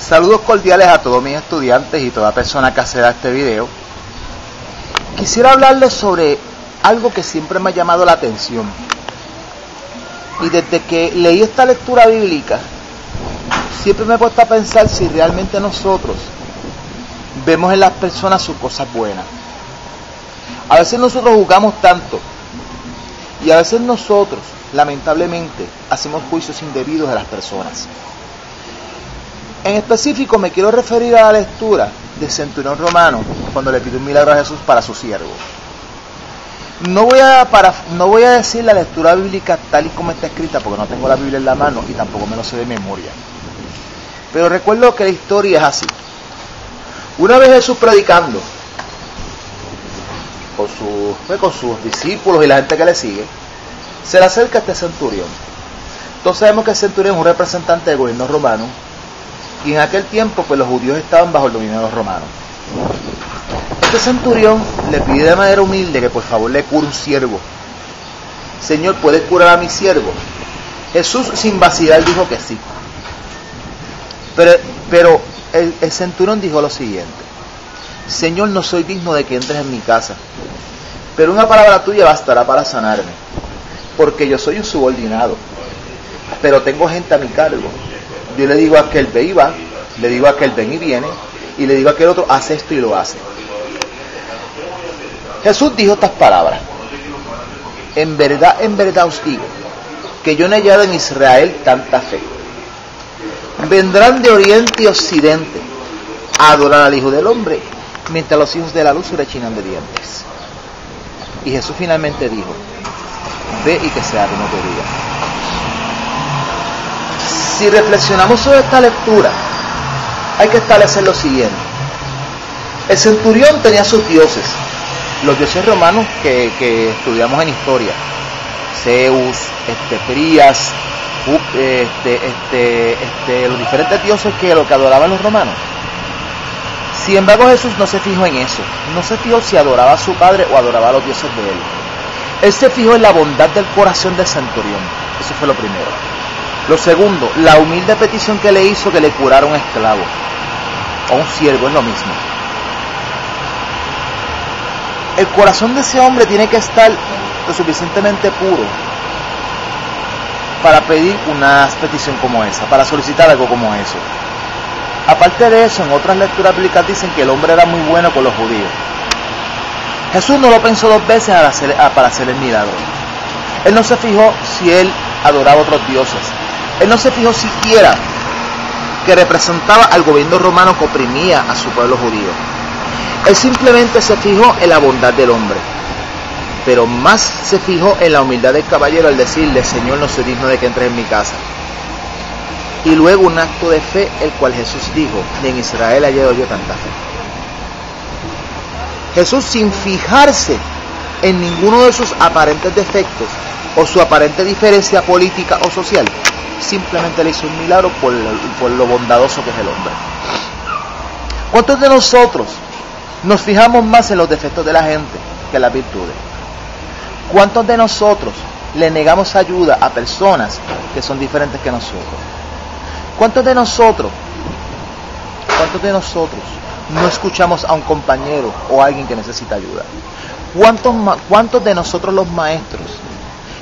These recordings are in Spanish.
Saludos cordiales a todos mis estudiantes y toda persona que acceda a este video. Quisiera hablarles sobre algo que siempre me ha llamado la atención. Y desde que leí esta lectura bíblica, siempre me he puesto a pensar si realmente nosotros vemos en las personas sus cosas buenas. A veces nosotros jugamos tanto y a veces nosotros, lamentablemente, hacemos juicios indebidos de las personas. En específico me quiero referir a la lectura de Centurión Romano cuando le pide un milagro a Jesús para su siervo. No voy, a para, no voy a decir la lectura bíblica tal y como está escrita porque no tengo la Biblia en la mano y tampoco me lo sé de memoria. Pero recuerdo que la historia es así. Una vez Jesús predicando con, su, pues, con sus discípulos y la gente que le sigue, se le acerca este centurión. Todos sabemos que el centurión es un representante del gobierno romano y en aquel tiempo pues los judíos estaban bajo el dominio de los romanos. Este centurión le pide de manera humilde que por favor le cure un siervo. Señor, ¿puedes curar a mi siervo? Jesús sin vacilar dijo que sí. Pero, pero el, el centurión dijo lo siguiente. Señor, no soy digno de que entres en mi casa, pero una palabra tuya bastará para sanarme, porque yo soy un subordinado, pero tengo gente a mi cargo yo le digo a aquel ve y va, le digo a aquel ven y viene, y le digo a aquel otro hace esto y lo hace. Jesús dijo estas palabras. En verdad, en verdad os digo que yo no he hallado en Israel tanta fe. Vendrán de oriente y occidente a adorar al Hijo del Hombre, mientras los hijos de la luz rechinan de dientes. Y Jesús finalmente dijo, ve y que sea como diga si reflexionamos sobre esta lectura, hay que establecer lo siguiente. El centurión tenía sus dioses, los dioses romanos que, estudiamos en historia. Zeus, este, Prías, este, este, este, los diferentes dioses que lo que adoraban los romanos. Sin embargo, Jesús no se fijó en eso. No se fijó si adoraba a su padre o adoraba a los dioses de él. Él se fijó en la bondad del corazón del centurión. Eso fue lo primero. Lo segundo, la humilde petición que le hizo que le curara un esclavo o un siervo, es lo mismo. El corazón de ese hombre tiene que estar lo suficientemente puro para pedir una petición como esa, para solicitar algo como eso. Aparte de eso, en otras lecturas bíblicas dicen que el hombre era muy bueno con los judíos. Jesús no lo pensó dos veces para hacer el milagro. Él no se fijó si él adoraba a otros dioses. Él no se fijó siquiera que representaba al gobierno romano que oprimía a su pueblo judío. Él simplemente se fijó en la bondad del hombre, pero más se fijó en la humildad del caballero al decirle, Señor, no soy digno de que entres en mi casa. Y luego un acto de fe, el cual Jesús dijo, ni en Israel hallado yo tanta fe. Jesús sin fijarse en ninguno de sus aparentes defectos o su aparente diferencia política o social, simplemente le hizo un milagro por, lo bondadoso que es el hombre. ¿Cuántos de nosotros nos fijamos más en los defectos de la gente que en las virtudes? ¿Cuántos de nosotros le negamos ayuda a personas que son diferentes que nosotros? ¿Cuántos de nosotros, cuántos de nosotros no escuchamos a un compañero o a alguien que necesita ayuda? ¿Cuántos, de nosotros los maestros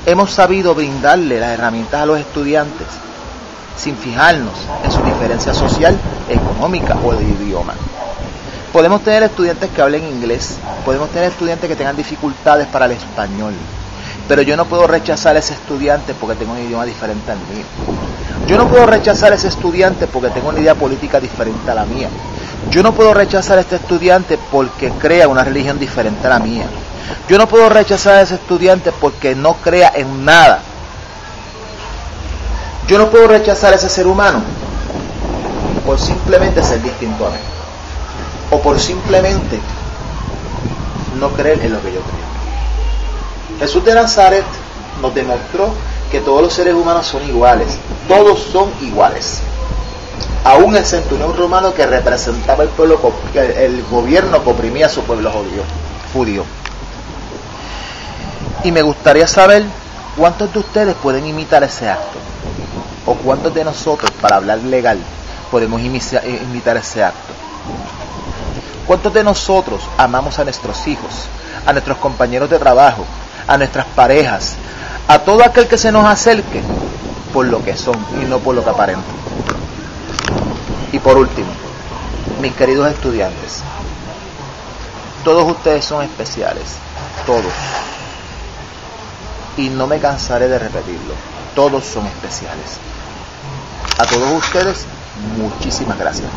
hemos sabido brindarle las herramientas a los estudiantes sin fijarnos en su diferencia social, económica o de idioma. Podemos tener estudiantes que hablen inglés, podemos tener estudiantes que tengan dificultades para el español, pero yo no puedo rechazar a ese estudiante porque tengo un idioma diferente al mío. Yo no puedo rechazar a ese estudiante porque tengo una idea política diferente a la mía. Yo no puedo rechazar a este estudiante porque crea una religión diferente a la mía. Yo no puedo rechazar a ese estudiante porque no crea en nada. Yo no puedo rechazar a ese ser humano por simplemente ser distinto a mí. O por simplemente no creer en lo que yo creo. Jesús de Nazaret nos demostró que todos los seres humanos son iguales. Todos son iguales. Aún el centurión romano que representaba el pueblo, el gobierno oprimía a su pueblo judío. judío. Y me gustaría saber cuántos de ustedes pueden imitar ese acto. O cuántos de nosotros, para hablar legal, podemos imitar ese acto. ¿Cuántos de nosotros amamos a nuestros hijos, a nuestros compañeros de trabajo, a nuestras parejas, a todo aquel que se nos acerque por lo que son y no por lo que aparentan? Y por último, mis queridos estudiantes, todos ustedes son especiales, todos. Y no me cansaré de repetirlo, todos son especiales. A todos ustedes, muchísimas gracias.